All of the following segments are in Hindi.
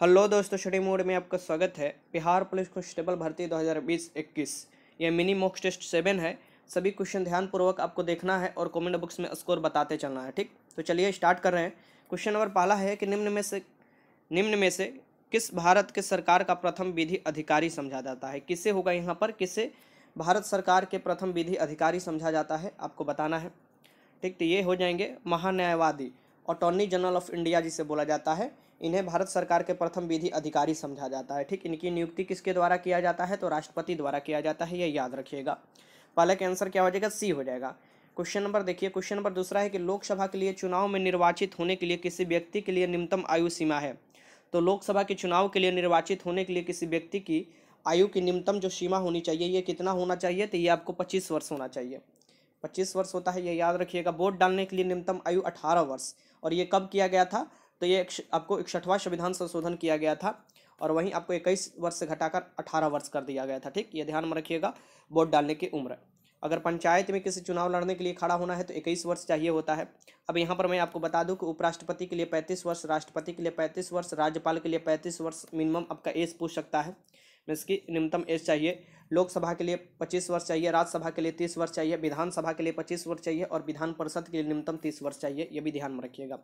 हेलो दोस्तों स्टडी मोड में आपका स्वागत है। बिहार पुलिस कांस्टेबल भर्ती 2020-21 ये मिनी मॉक टेस्ट सेवन है। सभी क्वेश्चन ध्यानपूर्वक आपको देखना है और कमेंट बॉक्स में स्कोर बताते चलना है, ठीक? तो चलिए स्टार्ट कर रहे हैं। क्वेश्चन नंबर पहला है कि निम्न में से, निम्न में से किस भारत के सरकार का प्रथम विधि अधिकारी समझा जाता है? किससे होगा यहाँ पर? किससे भारत सरकार के प्रथम विधि अधिकारी समझा जाता है? आपको बताना है, ठीक? तो ये हो जाएँगे महान्यायवादी। अटॉर्नी जनरल ऑफ़ इंडिया जिसे बोला जाता है, इन्हें भारत सरकार के प्रथम विधि अधिकारी समझा जाता है। ठीक, इनकी नियुक्ति किसके द्वारा किया जाता है? तो राष्ट्रपति द्वारा किया जाता है, यह याद रखिएगा। पहले का आंसर क्या हो जाएगा? सी हो जाएगा। क्वेश्चन नंबर देखिए क्वेश्चन नंबर दूसरा है कि लोकसभा के लिए चुनाव में निर्वाचित होने के लिए किसी व्यक्ति के लिए न्यूनतम आयु सीमा है। तो लोकसभा के चुनाव के लिए निर्वाचित होने के लिए किसी व्यक्ति की आयु की न्यूनतम जो सीमा होनी चाहिए, ये कितना होना चाहिए? तो ये आपको पच्चीस वर्ष होना चाहिए। पच्चीस वर्ष होता है, ये याद रखिएगा। वोट डालने के लिए न्यूनतम आयु अठारह वर्ष। और ये कब किया गया था? तो ये आपको इकसठवां संविधान संशोधन किया गया था और वहीं आपको इक्कीस वर्ष से घटाकर अठारह वर्ष कर दिया गया था, ठीक? ये ध्यान में रखिएगा, वोट डालने की उम्र। अगर पंचायत में किसी चुनाव लड़ने के लिए खड़ा होना है तो इक्कीस वर्ष चाहिए होता है। अब यहाँ पर मैं आपको बता दूँ कि उपराष्ट्रपति के लिए पैंतीस वर्ष, राष्ट्रपति के लिए पैंतीस वर्ष, राज्यपाल के लिए पैंतीस वर्ष मिनिमम आपका एज पूछ सकता है। इसकी न्यूनतम एज चाहिए लोकसभा के लिए पच्चीस वर्ष चाहिए, राज्यसभा के लिए तीस वर्ष चाहिए, विधानसभा के लिए पच्चीस वर्ष चाहिए और विधान परिषद के लिए न्यूनतम तीस वर्ष चाहिए, ये भी ध्यान में रखिएगा।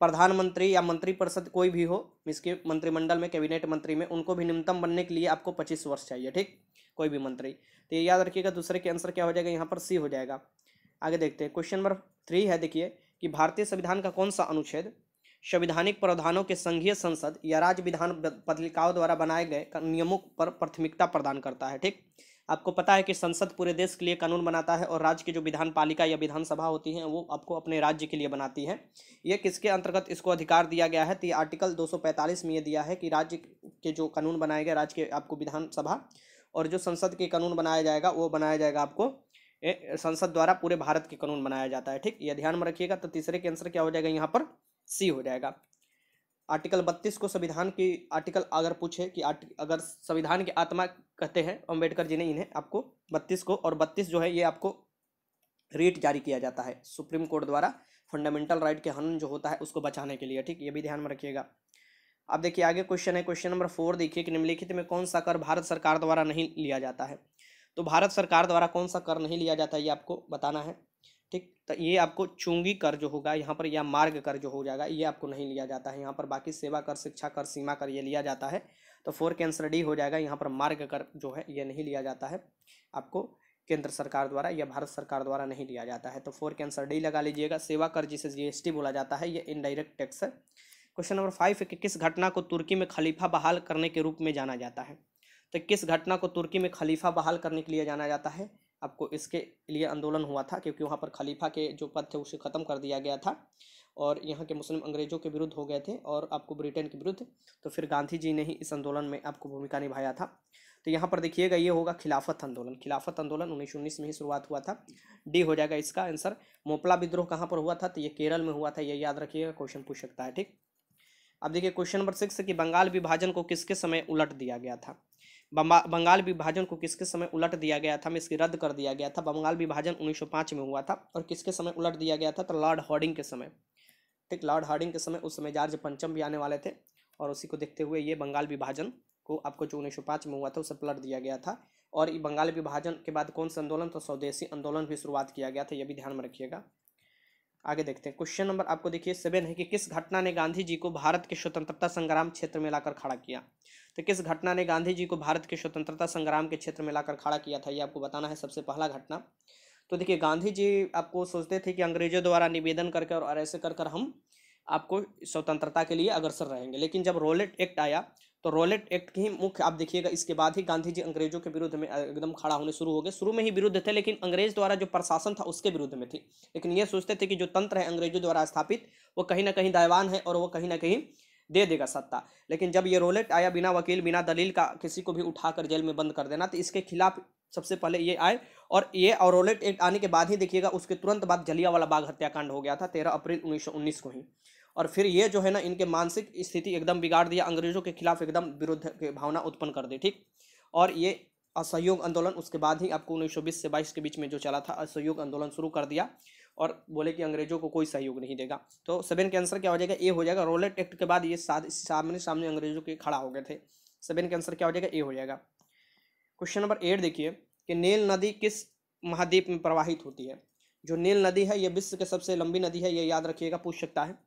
प्रधानमंत्री या मंत्रिपरिषद कोई भी हो, इसके मंत्रिमंडल में, कैबिनेट मंत्री में, उनको भी न्यूनतम बनने के लिए आपको पच्चीस वर्ष चाहिए, ठीक? कोई भी मंत्री। तो ये याद रखिएगा, दूसरे के आंसर क्या हो जाएगा, यहाँ पर सी हो जाएगा। आगे देखते हैं, क्वेश्चन नंबर थ्री है, देखिए, कि भारतीय संविधान का कौन सा अनुच्छेद संविधानिक प्रावधानों के संघीय संसद या राज्य विधान पत्रिकाओं द्वारा बनाए गए नियमों पर प्राथमिकता प्रदान करता है, ठीक? आपको पता है कि संसद पूरे देश के लिए कानून बनाता है और राज्य की जो विधान पालिका या विधानसभा होती हैं, वो आपको अपने राज्य के लिए बनाती है। ये किसके अंतर्गत इसको अधिकार दिया गया है? तो आर्टिकल 245 में ये दिया है कि राज्य के जो कानून बनाए गए, राज्य के आपको विधानसभा और जो संसद के कानून बनाया जाएगा, वो बनाया जाएगा आपको। संसद द्वारा पूरे भारत के कानून बनाया जाता है, ठीक? ये ध्यान में रखिएगा। तो तीसरे के आंसर क्या हो जाएगा यहाँ पर? सी हो जाएगा। आर्टिकल बत्तीस को संविधान की आर्टिकल अगर पूछे कि अगर संविधान की आत्मा कहते हैं अंबेडकर जी ने इन्हें आपको बत्तीस को, और बत्तीस जो है ये आपको रीट जारी किया जाता है सुप्रीम कोर्ट द्वारा फंडामेंटल राइट के हनन जो होता है उसको बचाने के लिए, ठीक? ये भी ध्यान में रखिएगा। अब देखिए, आगे क्वेश्चन है, क्वेश्चन नंबर फोर देखिए कि निम्नलिखित में कौन सा कर भारत सरकार द्वारा नहीं लिया जाता है? तो भारत सरकार द्वारा कौन सा कर नहीं लिया जाता है, ये आपको बताना है। ठीक? तो ये आपको चुंगी कर जो होगा, यहाँ पर या मार्ग कर जो हो जाएगा, ये आपको नहीं लिया जाता है। यहाँ पर बाकी सेवा कर, शिक्षा कर, सीमा कर, ये लिया जाता है। तो फोर के आंसर डी हो जाएगा, यहाँ पर मार्ग कर जो है, ये नहीं लिया जाता है। आपको केंद्र सरकार द्वारा या भारत सरकार द्वारा नहीं लिया जाता है। तो फोर के आंसर डी लगा लीजिएगा, सेवा कर जिसे जीएसटी बोला जाता है, ये इनडायरेक्ट टैक्स है। क्वेश्चन नंबर फाइव कि किस घटना को तुर्की में खलीफा बहाल करने के रूप में जाना जाता है? तो किस घटना को तुर्की में खलीफा बहाल करने के लिए जाना जाता है? आपको इसके लिए आंदोलन हुआ था, क्योंकि वहाँ पर खलीफा के जो पद थे उसे ख़त्म कर दिया गया था और यहाँ के मुस्लिम अंग्रेज़ों के विरुद्ध हो गए थे और आपको ब्रिटेन के विरुद्ध तो फिर गांधी जी ने ही इस आंदोलन में आपको भूमिका निभाया था। तो यहाँ पर देखिएगा, ये होगा खिलाफत आंदोलन। खिलाफत आंदोलन उन्नीस में ही शुरुआत हुआ था। डी हो जाएगा इसका आंसर। मोपला विद्रोह कहाँ पर हुआ था? तो ये केरल में हुआ था, ये याद रखिएगा, क्वेश्चन पूछ सकता है, ठीक? अब देखिए क्वेश्चन नंबर सिक्स कि बंगाल विभाजन को किसके समय उलट दिया गया था? बंगाल विभाजन को किसके समय उलट दिया गया था? इसकी रद्द कर दिया गया था। बंगाल विभाजन 1905 में हुआ था और किसके समय उलट दिया गया था? तो लॉर्ड हार्डिंग के समय। ठीक, लॉर्ड हार्डिंग के समय उस समय जॉर्ज पंचम भी आने वाले थे और उसी को देखते हुए ये बंगाल विभाजन को आपको जो उन्नीस सौ पाँच में हुआ था उसे पलट दिया गया था। और बंगाल विभाजन के बाद कौन सा आंदोलन? तो स्वदेशी आंदोलन भी शुरुआत किया गया था, ये भी ध्यान में रखिएगा। आगे देखते हैं। क्वेश्चन नंबर आपको देखिए सेवन है कि किस घटना ने गांधी जी को भारत के स्वतंत्रता संग्राम क्षेत्र में लाकर खड़ा किया? तो किस घटना ने गांधी जी को भारत के स्वतंत्रता संग्राम के क्षेत्र में लाकर खड़ा किया था, ये आपको बताना है सबसे पहला घटना। तो देखिए, गांधी जी आपको सोचते थे कि अंग्रेज़ों द्वारा निवेदन करके और ऐसे कर कर हम आपको स्वतंत्रता के लिए अग्रसर रहेंगे। लेकिन जब रोलेट एक्ट आया तो रोलेट एक्ट की मुख्य, आप देखिएगा, इसके बाद ही गांधी जी अंग्रेज़ों के विरुद्ध में एकदम खड़ा होने शुरू हो गए। शुरू में ही विरुद्ध थे, लेकिन अंग्रेज़ द्वारा जो प्रशासन था, उसके विरुद्ध में थी। लेकिन ये सोचते थे कि जो तंत्र है अंग्रेज़ों द्वारा स्थापित, वो कहीं ना कहीं दायवान है और वो कहीं ना कहीं दे देगा सत्ता। लेकिन जब ये रोलेट आया बिना वकील, बिना दलील का, किसी को भी उठाकर जेल में बंद कर देना तो इसके खिलाफ सबसे पहले ये आए। और ये, और रोलेट एक्ट आने के बाद ही, देखिएगा, उसके तुरंत बाद जलियावाला बाग हत्याकांड हो गया था, तेरह अप्रैल उन्नीस सौ उन्नीस को ही। और फिर ये जो है ना, इनके मानसिक स्थिति एकदम बिगाड़ दिया, अंग्रेज़ों के खिलाफ एकदम विरुद्ध भावना उत्पन्न कर दी, ठीक? और ये असहयोग आंदोलन, उसके बाद ही आपको उन्नीस सौ बीस से बाईस के बीच में जो चला था, असहयोग आंदोलन शुरू कर दिया और बोले कि अंग्रेज़ों को कोई सहयोग नहीं देगा। तो सेवन के आंसर क्या हो जाएगा? ए हो जाएगा। रोलेट एक्ट के बाद ये सामने सामने अंग्रेज़ों के खड़ा हो गए थे। सेवन के आंसर क्या हो जाएगा? ए हो जाएगा। क्वेश्चन नंबर एट देखिए कि नील नदी किस महाद्वीप में प्रवाहित होती है? जो नील नदी है, ये विश्व की सबसे लंबी नदी है, ये याद रखिएगा, पूछ सकता है।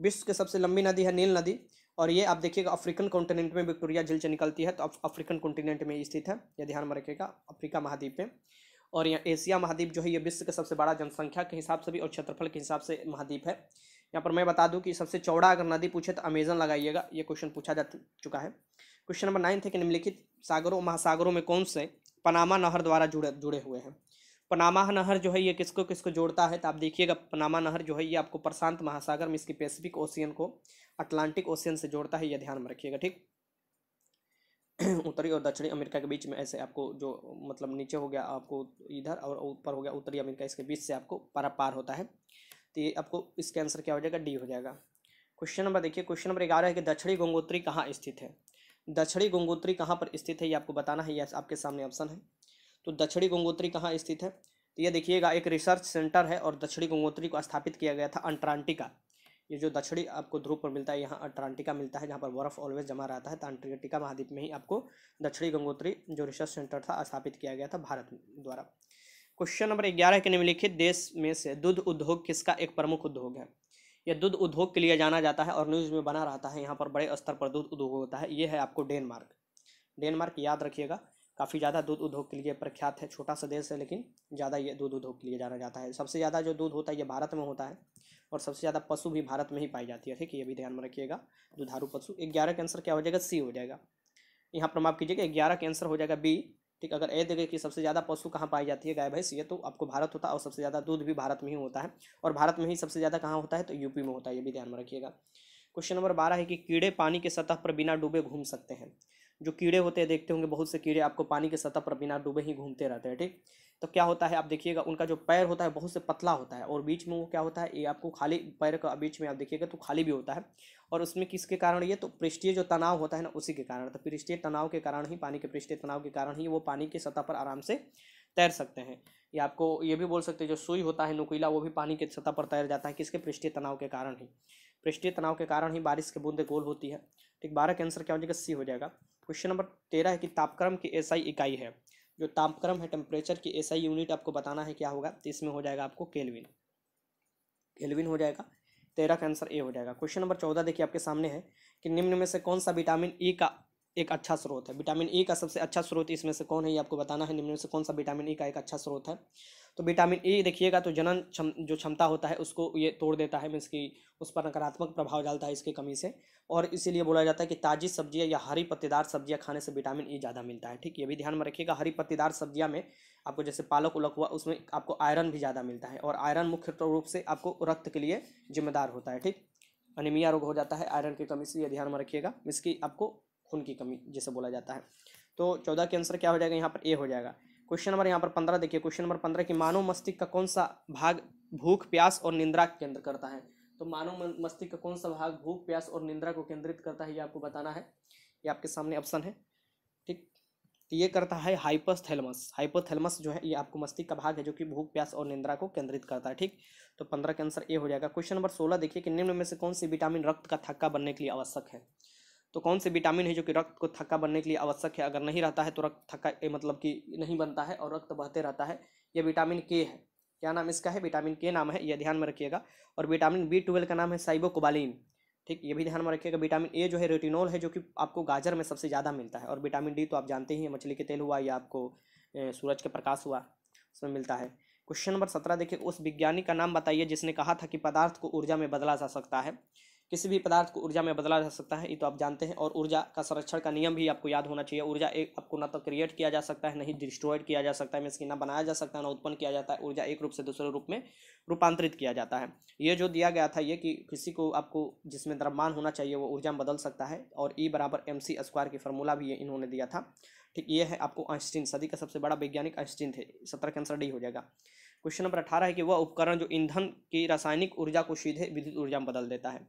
विश्व की सबसे लंबी नदी है नील नदी, और ये आप देखिएगा अफ्रीकन कॉन्टिनेंट में विक्टोरिया झील से निकलती है तो अफ्रीकन कॉन्टिनेंट में स्थित है यह ध्यान में रखिएगा, अफ्रीका महाद्वीप में। और यहाँ एशिया महाद्वीप जो है, ये विश्व के सबसे बड़ा जनसंख्या के हिसाब से भी और क्षेत्रफल के हिसाब से महाद्वीप है। यहाँ पर मैं बता दूँ कि सबसे चौड़ा अगर नदी पूछे तो अमेजन लगाइएगा, ये क्वेश्चन पूछा जा चुका है। क्वेश्चन नंबर नाइन थे कि निम्नलिखित सागरों, महासागरों में कौन से पनामा नहर द्वारा जुड़े जुड़े हुए हैं? पनामा नहर जो है ये किसको किसको जोड़ता है? तो आप देखिएगा, पनामा नहर जो है ये आपको प्रशांत महासागर में इसकी पैसिफिक ओशियन को अटलांटिक ओशियन से जोड़ता है, ये ध्यान में रखिएगा, ठीक? उत्तरी और दक्षिणी अमेरिका के बीच में ऐसे आपको जो मतलब नीचे हो गया, आपको इधर और ऊपर हो गया, उत्तरी अमेरिका इसके बीच से आपको पारा पार होता है। तो ये आपको इसके आंसर क्या हो जाएगा? डी हो जाएगा। क्वेश्चन नंबर देखिए, क्वेश्चन नंबर ग्यारह है कि दक्षिणी गंगोत्री कहाँ स्थित है? दक्षिणी गंगोत्री कहाँ पर स्थित है ये आपको बताना है, ये आपके सामने ऑप्शन है। तो दक्षिणी गंगोत्री कहाँ स्थित है? तो ये देखिएगा, एक रिसर्च सेंटर है और दक्षिणी गंगोत्री को स्थापित किया गया था अंटार्कटिका। ये जो दक्षिणी आपको ध्रुव पर मिलता है, यहाँ अंटार्कटिका मिलता है, जहाँ पर बर्फ़ ऑलवेज जमा रहता है तो अंटार्कटिका महाद्वीप में ही आपको दक्षिणी गंगोत्री जो रिसर्च सेंटर था, स्थापित किया गया था भारत द्वारा। क्वेश्चन नंबर ग्यारह के निम्नलिखित देश में से दूध उद्योग किसका एक प्रमुख उद्योग है? यह दूध उद्योग के लिए जाना जाता है और न्यूज़ में बना रहता है, यहाँ पर बड़े स्तर पर दूध उद्योग होता है, ये है आपको डेनमार्क। डेनमार्क याद रखिएगा काफ़ी ज़्यादा दूध उद्योग के लिए प्रख्यात है, छोटा सा देश है, लेकिन ज़्यादा ये दूध उद्योग के लिए जाना जाता है। सबसे ज़्यादा जो दूध होता है, ये भारत में होता है और सबसे ज़्यादा पशु भी भारत में ही पाई जाती है। ठीक है, ये भी ध्यान में रखिएगा। दुधारू पशु ग्यारह का आंसर क्या हो जाएगा? सी हो जाएगा। यहाँ पर माफ़ कीजिएगा ग्यारह का आंसर हो जाएगा बी। ठीक, अगर ए देखे कि सबसे ज़्यादा पशु कहाँ पाई जाती है, गाय, भैंस, ये तो आपको भारत होता है और सबसे ज़्यादा दूध भी भारत में ही होता है और भारत में ही सबसे ज़्यादा कहाँ होता है तो यूपी में होता है, ये भी ध्यान में रखिएगा। क्वेश्चन नंबर बारह है कि कीड़े पानी के सतह पर बिना डूबे घूम सकते हैं। जो कीड़े होते हैं, देखते होंगे, बहुत से कीड़े आपको पानी के सतह पर बिना डूबे ही घूमते रहते हैं, ठीक? तो क्या होता है, आप देखिएगा, उनका जो पैर होता है, बहुत से पतला होता है, और बीच में वो क्या होता है, ये आपको खाली पैर का बीच में आप देखिएगा तो खाली भी होता है, और उसमें किसके कारण ये तो पृष्ठीय जो तनाव होता है ना, उसी के कारण तो पृष्ठीय तनाव के कारण ही, पानी के पृष्ठीय तनाव के कारण ही वो पानी की सतह पर आराम से तैर सकते हैं, या आपको ये भी बोल सकते हैं, जो सुई होता है, नुकीला, वो भी पानी की सतह पर तैर जाता है, किसके पृष्ठीय तनाव के कारण ही, पृष्ठीय तनाव के कारण ही बारिश के बूंदे गोल होती है, ठीक? बारह के आंसर क्या हो जाएगा, सी हो जाएगा क्वेश्चन नंबर तेरह है कि तापक्रम की एसआई इकाई है। जो तापक्रम है टेम्परेचर की एसआई यूनिट आपको बताना है क्या होगा तो इसमें हो जाएगा आपको केलविन केलविन हो जाएगा। तेरह का आंसर ए हो जाएगा। क्वेश्चन नंबर चौदह देखिए आपके सामने है कि निम्न में से कौन सा विटामिन ई का एक अच्छा स्रोत है। विटामिन ई का सबसे अच्छा स्रोत इसमें से कौन है, ये आपको बताना है। निम्न में से कौन सा विटामिन ई का एक अच्छा स्रोत है? तो विटामिन ई देखिएगा तो जनन क्षम, जो क्षमता होता है, उसको ये तोड़ देता है, मीन्स की उस पर नकारात्मक प्रभाव डालता है इसकी कमी से। और इसीलिए बोला जाता है कि ताज़ी सब्ज़ियाँ या हरी पत्तेदार सब्ज़ियाँ खाने से विटामिन ई ज़्यादा मिलता है। ठीक, ये भी ध्यान में रखिएगा। हरी पत्तेदार सब्ज़ियाँ में आपको जैसे पालक, उलक हुआ, उसमें आपको आयरन भी ज़्यादा मिलता है। और आयरन मुख्य रूप से आपको रक्त के लिए जिम्मेदार होता है। ठीक, अनिमिया रोग हो जाता है आयरन की कमी से, ये ध्यान में रखिएगा। इसकी आपको खून की कमी, जिसे बोला जाता है। तो चौदह के आंसर क्या हो जाएगा? यहाँ पर ए हो जाएगा। क्वेश्चन नंबर यहाँ पर पंद्रह, देखिए क्वेश्चन नंबर पंद्रह की मानव मस्तिष्क का कौन सा भाग भूख, प्यास और निंद्रा केंद्र करता है? तो मानव मस्तिष्क का कौन सा भाग भूख, प्यास और निंद्रा को केंद्रित करता है, ये आपको बताना है। ये आपके सामने ऑप्शन है। ठीक? तो ये करता है हाइपोथैलमस हाइपोथैलमस जो है, ये आपको मस्तिष्क का भाग है, जो कि भूख, प्यास और निंद्रा को केंद्रित करता है। ठीक? तो पंद्रह के आंसर ए हो जाएगा। क्वेश्चन नंबर सोलह, देखिए, कि निम्न में से कौन सी विटामिन रक्त का थक्का बनने के लिए आवश्यक है? तो कौन से विटामिन है जो कि रक्त को थक्का बनने के लिए आवश्यक है? अगर नहीं रहता है तो रक्त थक्का मतलब कि नहीं बनता है और रक्त बहते रहता है। यह विटामिन के है। क्या नाम इसका है? विटामिन के नाम है, यह ध्यान में रखिएगा। और विटामिन बी ट्वेल्व का नाम है साइबोकोबालिन। ठीक ये भी ध्यान में रखिएगा। विटामिन ए जो है, रेटिनोल है, जो कि आपको गाजर में सबसे ज़्यादा मिलता है। और विटामिन डी तो आप जानते ही हैं, मछली के तेल हुआ या आपको सूरज के प्रकाश हुआ, उसमें मिलता है। क्वेश्चन नंबर सत्रह, देखिए, उस विज्ञानी का नाम बताइए जिसने कहा था कि पदार्थ को ऊर्जा में बदला जा सकता है। किसी भी पदार्थ को ऊर्जा में बदला जा सकता है, ये तो आप जानते हैं। और ऊर्जा का संरक्षण का नियम भी आपको याद होना चाहिए। ऊर्जा एक, आपको ना तो क्रिएट किया जा सकता है नहीं डिस्ट्रॉयड किया जा सकता है मीन्स ना बनाया जा सकता है, ना उत्पन्न किया जाता है। ऊर्जा एक रूप से दूसरे रूप में रूपांतरित किया जाता है। ये जो दिया गया था, ये कि किसी को आपको जिसमें द्रव्यमान होना चाहिए, वो ऊर्जा में बदल सकता है। और ई बराबर एम सी स्क्वायर की फॉर्मूला भी ये इन्होंने दिया था। ठीक, ये है आपको आइंस्टीन सदी का सबसे बड़ा वैज्ञानिक आइंस्टीन थे। सत्रह के आंसर डी हो जाएगा। क्वेश्चन नंबर अठारह है कि वह उपकरण जो ईंधन की रासायनिक ऊर्जा को सीधे विद्युत ऊर्जा में बदल देता है।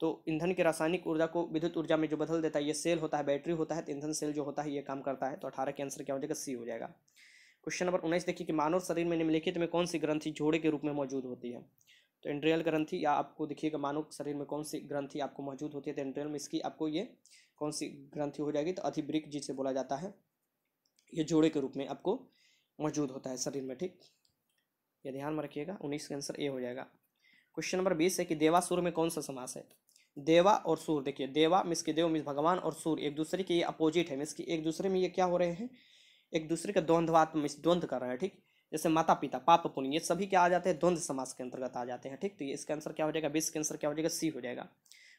तो ईंधन के रासायनिक ऊर्जा को विद्युत ऊर्जा में जो बदल देता है, ये सेल होता है बैटरी होता है तो ईंधन सेल जो होता है, ये काम करता है। तो अठारह के आंसर क्या हो जाएगा? सी हो जाएगा। क्वेश्चन नंबर उन्नीस, देखिए कि मानव शरीर में निम्नलिखित में कौन सी ग्रंथि जोड़े के रूप में मौजूद होती है? तो इंड्रियल ग्रंथि, या आपको देखिएगा, मानव शरीर में कौन सी ग्रंथि आपको मौजूद होती है? तो इंड्रियल में इसकी आपको ये कौन सी ग्रंथि हो जाएगी? तो अधिवृक जिसे बोला जाता है, ये जोड़े के रूप में आपको मौजूद होता है शरीर में, ठीक? ये ध्यान में रखिएगा, उन्नीस का आंसर ए हो जाएगा। क्वेश्चन नंबर बीस है कि देवासुर में कौन सा समास है? देवा और सूर। देखिए, देवा मिस के देव मिस भगवान और सूर, एक दूसरे के ये अपोजिट है। मिस की एक दूसरे में ये क्या हो रहे हैं? एक दूसरे का द्वंद्वात मिस द्वंद्व कर रहे हैं, ठीक? जैसे माता पिता पाप पुण्य, ये सभी क्या आ जाते हैं? द्वंद्व समास के अंतर्गत आ जाते हैं, ठीक? तो ये इसका आंसर क्या हो जाएगा? बीस का आंसर क्या हो जाएगा? सी हो जाएगा।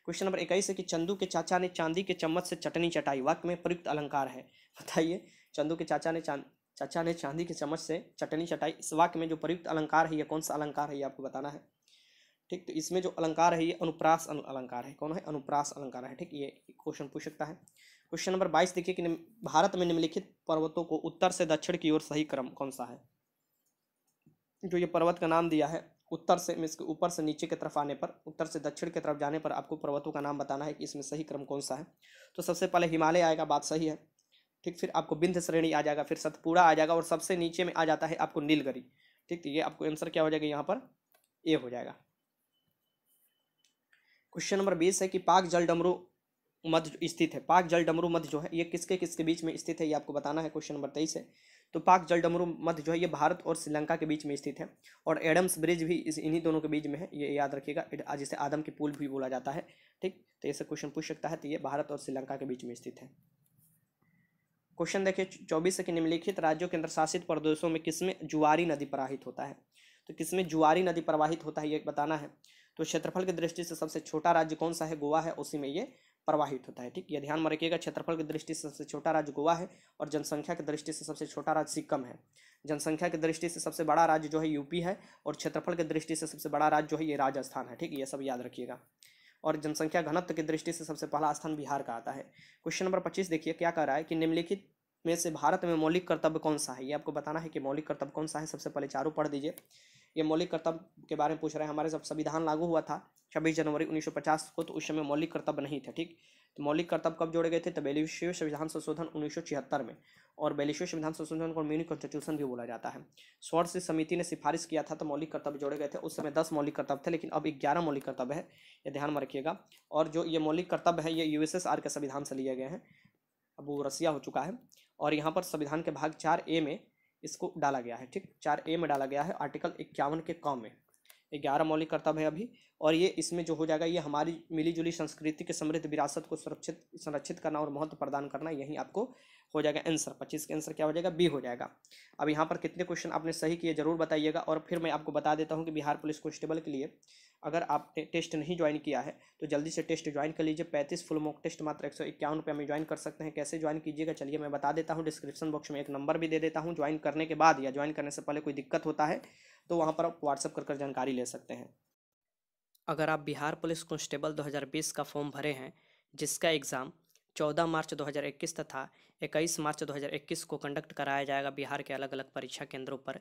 क्वेश्चन नंबर इक्कीस है कि चंदू के चाचा ने चांदी के चम्मच से चटनी चटाई। वाक्य में प्रयुक्त अलंकार है। बताइए, चंदू के चाचा ने चाँद, चाचा ने चांदी के चम्मच से चटनी चटाई। इस वाक्य में जो प्रयुक्त अलंकार है, ये कौन सा अलंकार है, ये आपको बताना है? ठीक तो इसमें जो अलंकार है, ये अनुप्रास अलंकार है। कौन है? अनुप्रास अलंकार है, ठीक? ये क्वेश्चन पूछ सकता है। क्वेश्चन नंबर बाईस, देखिए कि भारत में निम्नलिखित पर्वतों को उत्तर से दक्षिण की ओर सही क्रम कौन सा है? जो ये पर्वत का नाम दिया है, उत्तर से इसके ऊपर से नीचे की तरफ़ आने पर, उत्तर से दक्षिण की तरफ़ जाने पर आपको पर्वतों का नाम बताना है कि इसमें सही क्रम कौन सा है। तो सबसे पहले हिमालय आएगा, बात सही है। ठीक, फिर आपको बिंद श्रेणी आ जाएगा, फिर सतपुड़ा आ जाएगा और सबसे नीचे में आ जाता है आपको नीलगरी। ठीक तो ये आपको आंसर क्या हो जाएगा यहाँ पर? ए हो जाएगा। क्वेश्चन नंबर बीस है कि पाक जल डमरू मध्य स्थित है, पाक जल डमरू मध्य जो है, ये किसके किसके बीच में स्थित है, ये आपको बताना है क्वेश्चन नंबर तेईस है। तो पाक जल डमरू मध्य जो है, ये भारत और श्रीलंका के बीच में स्थित है और एडम्स ब्रिज भी इस, इन्हीं दोनों के बीच में है, ये याद रखिएगा जिसे आदम की पुल भी बोला जाता है, ठीक? तो ऐसे क्वेश्चन पूछ सकता है तो ये भारत और श्रीलंका के बीच में स्थित है। क्वेश्चन देखिए चौबीस के निम्नलिखित राज्यों के अंदर शासित प्रदेशों में किसमें जुआरी नदी प्रवाहित होता है? तो किसमें जुआरी नदी प्रवाहित होता है, ये बताना है। तो क्षेत्रफल की दृष्टि से सबसे छोटा राज्य कौन सा है? गोवा है, उसी में ये प्रवाहित होता है, ठीक? ये ध्यान में रखिएगा, क्षेत्रफल की दृष्टि से सबसे छोटा राज्य गोवा है और जनसंख्या की दृष्टि से सबसे छोटा राज्य सिक्किम है। जनसंख्या की दृष्टि से सबसे बड़ा राज्य जो है यूपी है और क्षेत्रफल की दृष्टि से सबसे बड़ा राज्य जो है ये राजस्थान है, ठीक? ये सब याद रखिएगा। और जनसंख्या घनत्व की दृष्टि से सबसे पहला स्थान बिहार का आता है। क्वेश्चन नंबर पच्चीस देखिए, क्या कह रहा है कि निम्नलिखित में से भारत में मौलिक कर्तव्य कौन सा है? ये आपको बताना है कि मौलिक कर्तव्य कौन सा है? सबसे पहले चारों पढ़ दीजिए। ये मौलिक कर्तव्य के बारे में पूछ रहे हैं। हमारे जब संविधान लागू हुआ था, छब्बीस जनवरी 1950 को तो उस समय मौलिक कर्तव्य नहीं थे, ठीक? तो मौलिक कर्तव्य कब जोड़े गए थे? तो बयालीसवें संविधान संशोधन उन्नीस सौ छिहत्तर में। और बयालीसवें संविधान संशोधन को मिनी कॉन्स्टिट्यूशन भी बोला जाता है। स्वर्ण समिति ने सिफारिश किया था तो मौलिक कर्तव्य जोड़े गए थे। उस समय दस मौलिक कर्तव्य थे, लेकिन अब ग्यारह मौलिक कर्तव्य है, ये ध्यान में रखिएगा। और जो ये मौलिक कर्तव्य है, ये यूएसएसआर के संविधान से लिए गए हैं। अब वो रसिया हो चुका है। और यहाँ पर संविधान के भाग चार ए में इसको डाला गया है, ठीक? चार ए में डाला गया है आर्टिकल इक्यावन के कम में। ग्यारह मौलिक कर्तव्य है अभी, और ये इसमें जो हो जाएगा, ये हमारी मिली जुली संस्कृति के समृद्ध विरासत को सुरक्षित, संरक्षित करना और महत्व प्रदान करना, यही आपको हो जाएगा आंसर पच्चीस का आंसर क्या हो जाएगा? बी हो जाएगा। अब यहाँ पर कितने क्वेश्चन आपने सही किए, ज़रूर बताइएगा, और फिर मैं आपको बता देता हूँ कि बिहार पुलिस कॉन्स्टेबल के लिए अगर आपने टेस्ट नहीं ज्वाइन किया है तो जल्दी से टेस्ट ज्वाइन कर लीजिए। पैंतीस फुल मॉक टेस्ट मात्र एक सौ इक्यावन रुपये में ज्वाइन कर सकते हैं। कैसे ज्वाइन कीजिएगा, चलिए मैं बता देता हूँ। डिस्क्रिप्शन बॉक्स में एक नंबर भी दे देता हूँ। ज्वाइन करने के बाद या ज्वाइन करने से पहले कोई दिक्कत होता है तो वहाँ पर आप व्हाट्सअप कर कर जानकारी ले सकते हैं। अगर आप बिहार पुलिस कांस्टेबल 2020 का फॉर्म भरे हैं, जिसका एग्ज़ाम 14 मार्च 2021 तथा 21 मार्च 2021 को कंडक्ट कराया जाएगा बिहार के अलग अलग परीक्षा केंद्रों पर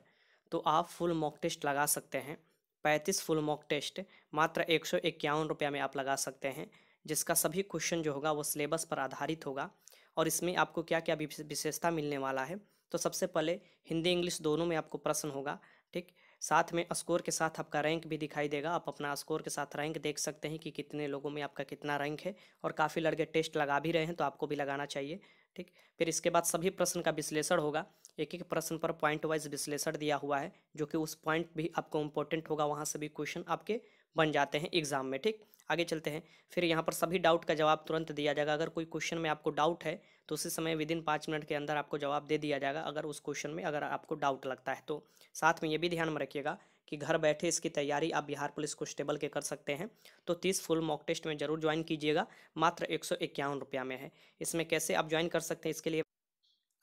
तो आप फुल मॉक टेस्ट लगा सकते हैं। पैंतीस फुल मॉक टेस्ट मात्र एक सौ इक्यावन रुपये में आप लगा सकते हैं, जिसका सभी क्वेश्चन जो होगा वो सिलेबस पर आधारित होगा। और इसमें आपको क्या क्या विशेषता मिलने वाला है तो सबसे पहले हिंदी इंग्लिश दोनों में आपको प्रश्न होगा, ठीक? साथ में स्कोर के साथ आपका रैंक भी दिखाई देगा। आप अपना स्कोर के साथ रैंक देख सकते हैं कि कितने लोगों में आपका कितना रैंक है, और काफ़ी लड़के टेस्ट लगा भी रहे हैं तो आपको भी लगाना चाहिए। ठीक? फिर इसके बाद सभी प्रश्न का विश्लेषण होगा। एक एक प्रश्न पर पॉइंट वाइज विश्लेषण दिया हुआ है, जो कि उस पॉइंट भी आपको इम्पोर्टेंट होगा, वहाँ से भी क्वेश्चन आपके बन जाते हैं एग्ज़ाम में, ठीक? आगे चलते हैं। फिर यहाँ पर सभी डाउट का जवाब तुरंत दिया जाएगा। अगर कोई क्वेश्चन में आपको डाउट है तो उसी समय विद इन पाँच मिनट के अंदर आपको जवाब दे दिया जाएगा, अगर उस क्वेश्चन में अगर आपको डाउट लगता है तो साथ में ये भी ध्यान में रखिएगा कि घर बैठे इसकी तैयारी आप बिहार पुलिस कॉन्स्टेबल के कर सकते हैं। तो तीस फुल मॉक टेस्ट में ज़रूर ज्वाइन कीजिएगा, मात्र एक सौ इक्यावन रुपया में है। इसमें कैसे आप ज्वाइन कर सकते हैं, इसके लिए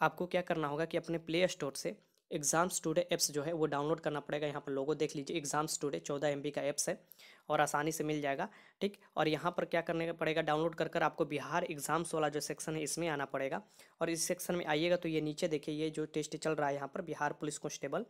आपको क्या करना होगा कि अपने प्ले स्टोर से एग्ज़ाम स्टूडे ऐप्स जो है, वो डाउनलोड करना पड़ेगा। यहाँ पर लोगो देख लीजिए एग्ज़ाम स्टूडे चौदह एम का ऐप्स है और आसानी से मिल जाएगा, ठीक? और यहाँ पर क्या करने का पड़ेगा डाउनलोड कर कर आपको बिहार एग्ज़ाम्स वाला जो सेक्शन है, इसमें आना पड़ेगा। और इस सेक्शन में आइएगा तो ये नीचे देखिए, ये जो टेस्ट चल रहा है यहाँ पर बिहार पुलिस कांस्टेबल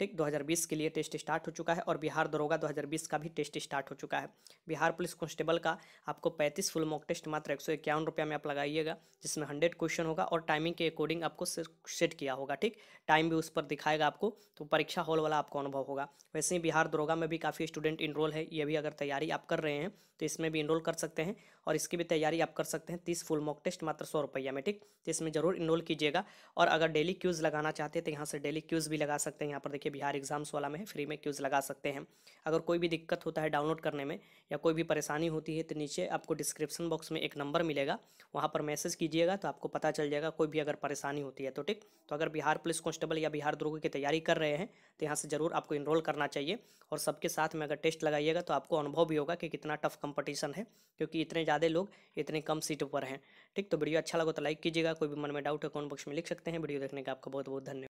ठीक 2020 के लिए टेस्ट स्टार्ट हो चुका है और बिहार दरोगा 2020 का भी टेस्ट स्टार्ट हो चुका है। बिहार पुलिस कांस्टेबल का आपको 35 फुल मॉक टेस्ट मात्र एक सौ इक्यावन रुपया में आप लगाइएगा, जिसमें हंड्रेड क्वेश्चन होगा और टाइमिंग के अकॉर्डिंग आपको सेट किया होगा, ठीक? टाइम भी उस पर दिखाएगा आपको तो परीक्षा हॉल वाला आपको अनुभव होगा। वैसे ही बिहार दरोगा में भी काफ़ी स्टूडेंट इनरोल है, ये भी अगर तैयारी आप कर रहे हैं तो इसमें भी इनरोल कर सकते हैं। और इसकी भी तैयारी आप कर सकते हैं तीस फुल मॉक टेस्ट मात्र सौ रुपया में, ठीक? इसमें ज़रूर इनरोल कीजिएगा। और अगर डेली क्यूज़ लगाना चाहते हैं तो यहाँ से डेली क्यूज़ भी लगा सकते हैं। यहाँ पर देखिए बिहार एग्ज़ाम्स वाला में फ्री में क्यूज़ लगा सकते हैं। अगर कोई भी दिक्कत होता है डाउनलोड करने में या कोई भी परेशानी होती है तो नीचे आपको डिस्क्रिप्शन बॉक्स में एक नंबर मिलेगा। वहाँ पर मैसेज कीजिएगा तो आपको पता चल जाएगा कोई भी अगर परेशानी होती है तो ठीक? तो अगर बिहार पुलिस कांस्टेबल या बिहार दुर्ग की तैयारी कर रहे हैं तो यहाँ से ज़रूर आपको इनरोल करना चाहिए। और सबके साथ में अगर टेस्ट लगाइएगा तो आपको अनुभव भी होगा कि कितना टफ कंपटीशन है, क्योंकि इतने ज़्यादा लोग इतने कम सीट पर हैं। ठीक तो वीडियो अच्छा लगा तो लाइक कीजिएगा, कोई भी मन में डाउट है कॉमेंट बॉक्स में लिख सकते हैं। वीडियो देखने का आपका बहुत बहुत धन्यवाद।